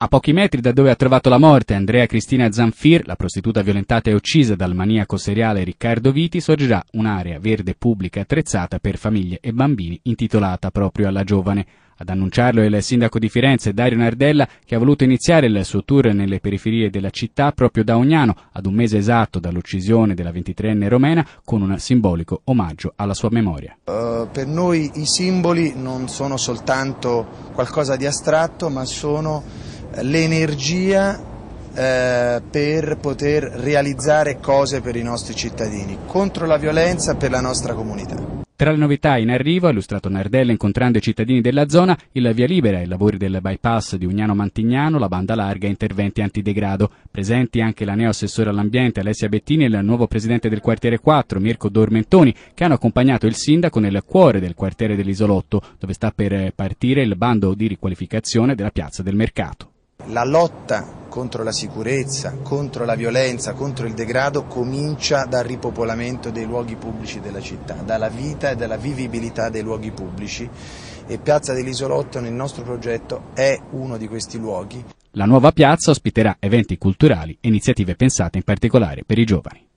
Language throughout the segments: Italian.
A pochi metri da dove ha trovato la morte Andrea Cristina Zanfir, la prostituta violentata e uccisa dal maniaco seriale Riccardo Viti, sorgerà un'area verde pubblica attrezzata per famiglie e bambini intitolata proprio alla giovane. Ad annunciarlo è il sindaco di Firenze, Dario Nardella, che ha voluto iniziare il suo tour nelle periferie della città proprio da Ognano, ad un mese esatto dall'uccisione della 23enne romena, con un simbolico omaggio alla sua memoria. Uh, per noi i simboli non sono soltanto qualcosa di astratto, ma sono l'energia eh, per poter realizzare cose per i nostri cittadini, contro la violenza per la nostra comunità. Tra le novità in arrivo, ha illustrato Nardella incontrando i cittadini della zona, il via libera ai lavori del bypass di Ugnano Mantignano, la banda larga e interventi antidegrado. Presenti anche la neo-assessore all'ambiente Alessia Bettini e il nuovo presidente del quartiere 4, Mirko Dormentoni, che hanno accompagnato il sindaco nel cuore del quartiere dell'Isolotto, dove sta per partire il bando di riqualificazione della piazza del mercato. La lotta contro la sicurezza, contro la violenza, contro il degrado comincia dal ripopolamento dei luoghi pubblici della città, dalla vita e dalla vivibilità dei luoghi pubblici e Piazza dell'Isolotto nel nostro progetto è uno di questi luoghi. La nuova piazza ospiterà eventi culturali e iniziative pensate in particolare per i giovani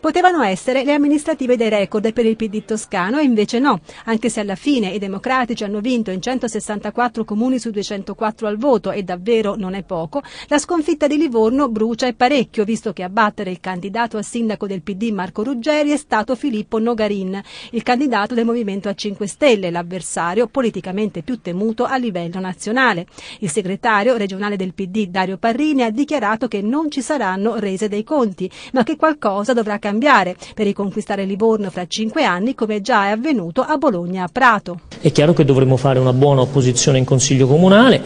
potevano essere le amministrative dei record per il PD toscano e invece no, anche se alla fine i democratici hanno vinto in 164 comuni su 204 al voto e davvero non è poco, la sconfitta di Livorno brucia e parecchio, visto che a battere il candidato a sindaco del PD Marco Ruggeri è stato Filippo Nogarin, il candidato del Movimento a 5 Stelle, l'avversario politicamente più temuto a livello nazionale. Il segretario regionale del PD Dario Parrini ha dichiarato che non ci saranno rese dei conti, ma che qualcosa dovrà cambiare cambiare per riconquistare Livorno fra cinque anni come già è avvenuto a Bologna a Prato. È chiaro che dovremo fare una buona opposizione in Consiglio Comunale,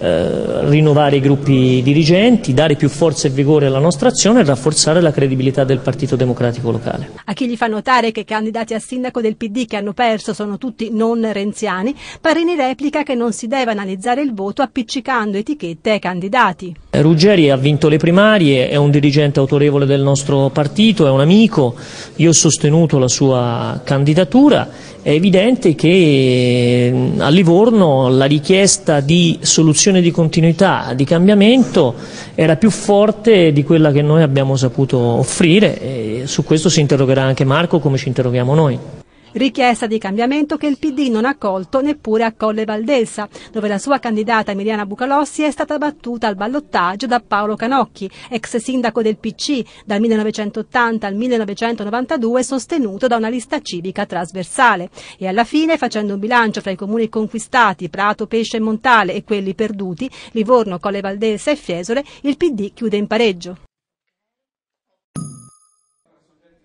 eh, rinnovare i gruppi dirigenti, dare più forza e vigore alla nostra azione e rafforzare la credibilità del Partito Democratico locale. A chi gli fa notare che i candidati a sindaco del PD che hanno perso sono tutti non renziani, Parini replica che non si deve analizzare il voto appiccicando etichette ai candidati. Ruggeri ha vinto le primarie, è un dirigente autorevole del nostro partito, è un amico, io ho sostenuto la sua candidatura è evidente che a Livorno la richiesta di soluzione di continuità, di cambiamento era più forte di quella che noi abbiamo saputo offrire e su questo si interrogerà anche Marco come ci interroghiamo noi. Richiesta di cambiamento che il PD non ha accolto neppure a Colle Valdesa, dove la sua candidata Emiliana Bucalossi è stata battuta al ballottaggio da Paolo Canocchi, ex sindaco del PC, dal 1980 al 1992 sostenuto da una lista civica trasversale. E alla fine, facendo un bilancio fra i comuni conquistati, Prato, Pesce e Montale e quelli perduti, Livorno, Colle Valdesa e Fiesole, il PD chiude in pareggio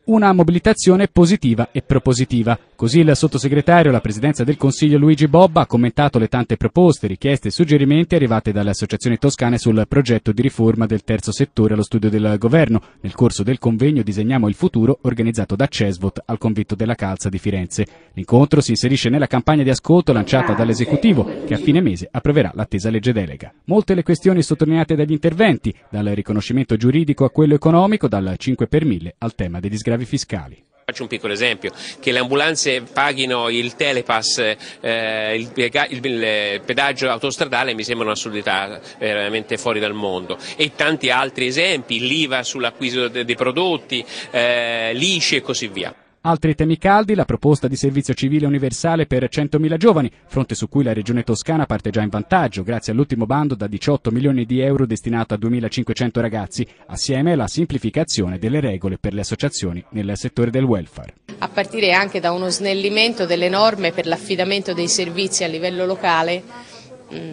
una mobilitazione positiva e propositiva. Così il sottosegretario alla presidenza del Consiglio Luigi Bobba ha commentato le tante proposte, richieste e suggerimenti arrivate dalle associazioni toscane sul progetto di riforma del terzo settore allo studio del governo nel corso del convegno Disegniamo il futuro organizzato da Cesvot al convitto della Calza di Firenze. L'incontro si inserisce nella campagna di ascolto lanciata dall'esecutivo che a fine mese approverà l'attesa legge delega. Molte le questioni sottolineate dagli interventi, dal riconoscimento giuridico a quello economico, dal 5 per 1000 al tema degli sgravi fiscali. Faccio un piccolo esempio, che le ambulanze paghino il telepass, eh, il, il, pedaggio autostradale mi sembra un'assurdità veramente fuori dal mondo e tanti altri esempi, l'IVA sull'acquisto dei prodotti, eh, l'ICI e così via. Altri temi caldi, la proposta di servizio civile universale per 100.000 giovani, fronte su cui la Regione Toscana parte già in vantaggio, grazie all'ultimo bando da 18 milioni di euro destinato a 2.500 ragazzi, assieme alla semplificazione delle regole per le associazioni nel settore del welfare. A partire anche da uno snellimento delle norme per l'affidamento dei servizi a livello locale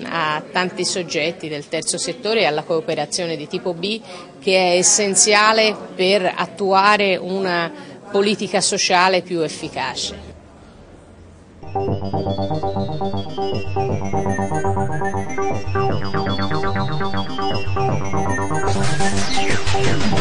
a tanti soggetti del terzo settore e alla cooperazione di tipo B che è essenziale per attuare una politica sociale più efficace. Thank